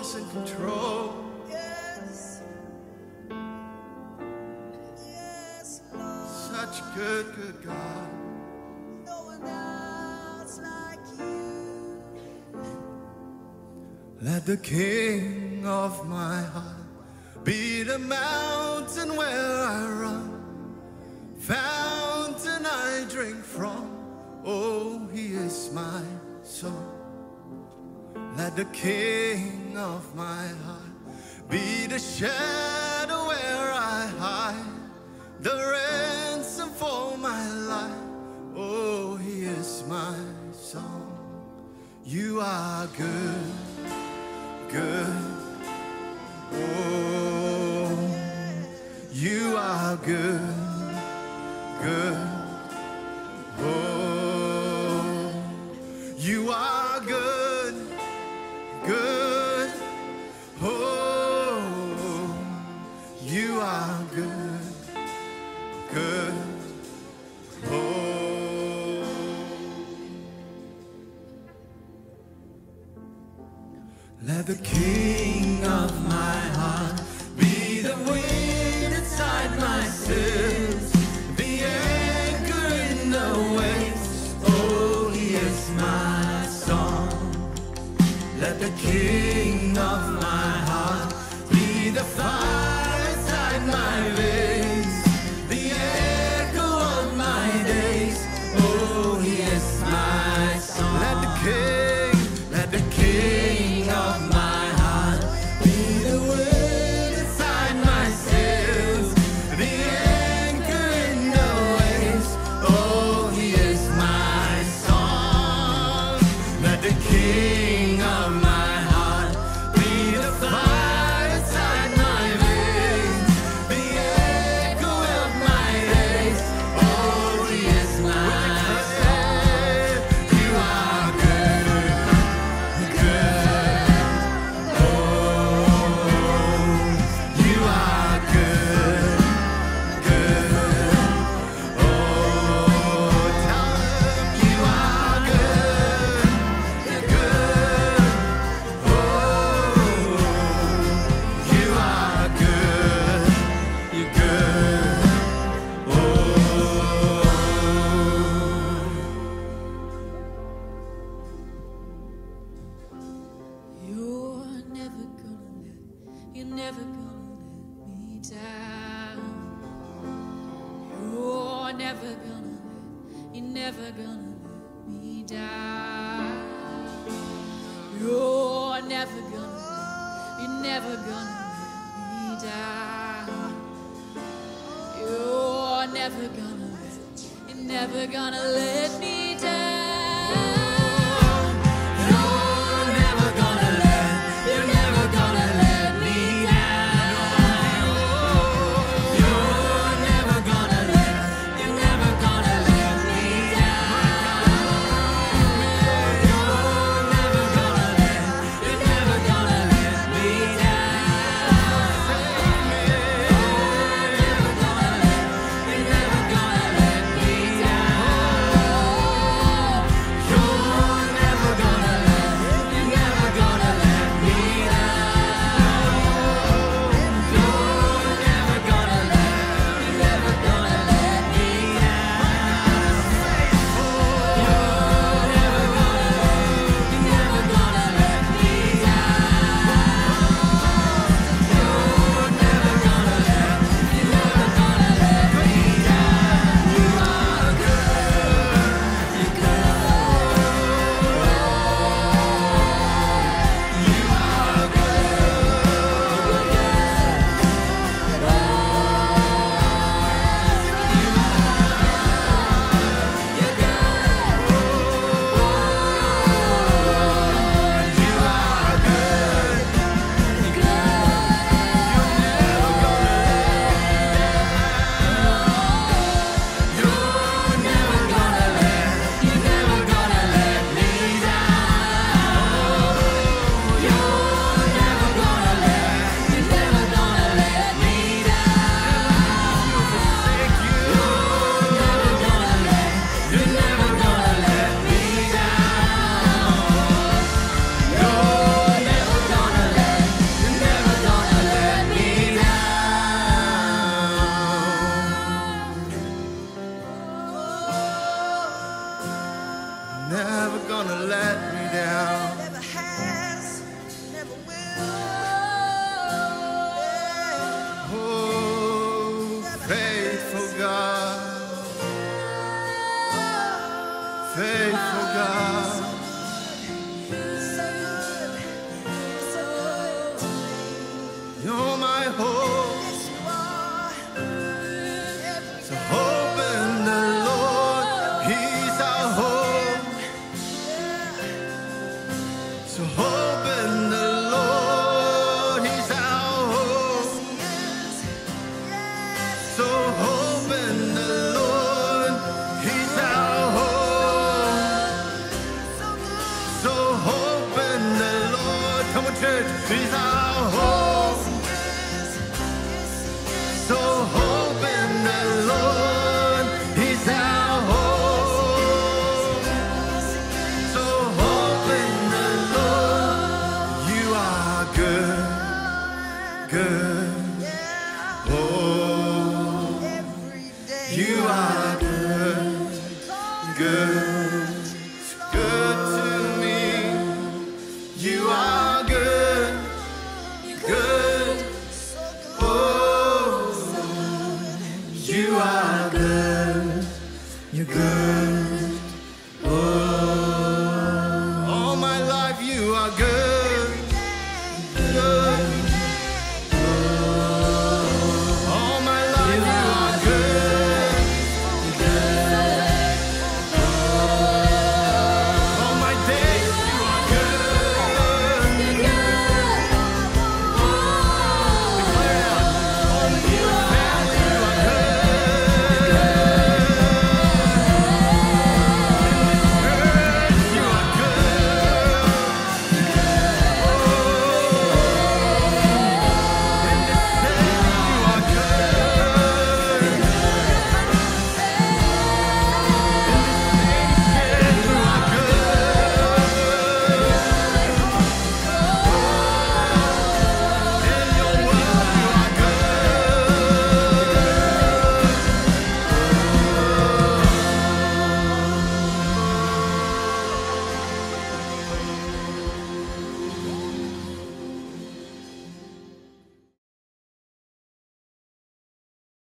in control. Yes. Yes, Lord. Such good, good God. No one else like you. Let the King of my heart be the mountain where I run, fountain I drink from. Oh, He is my soul. Let the King of my heart be the shadow where I hide, the ransom for my life. Oh, He is my song. You are good, good. Oh, you are good, good. The king of my heart be the wind inside my sails, the anchor in the waves. Oh, he is my song. Let the king of never gonna let me down. You're never gonna let, you're never gonna let me down. You're never gonna let, you're never gonna let me down. You're never gonna let, you're never gonna let me down. You are good, good, good to me. You are good, good. Oh, you are good, you're good.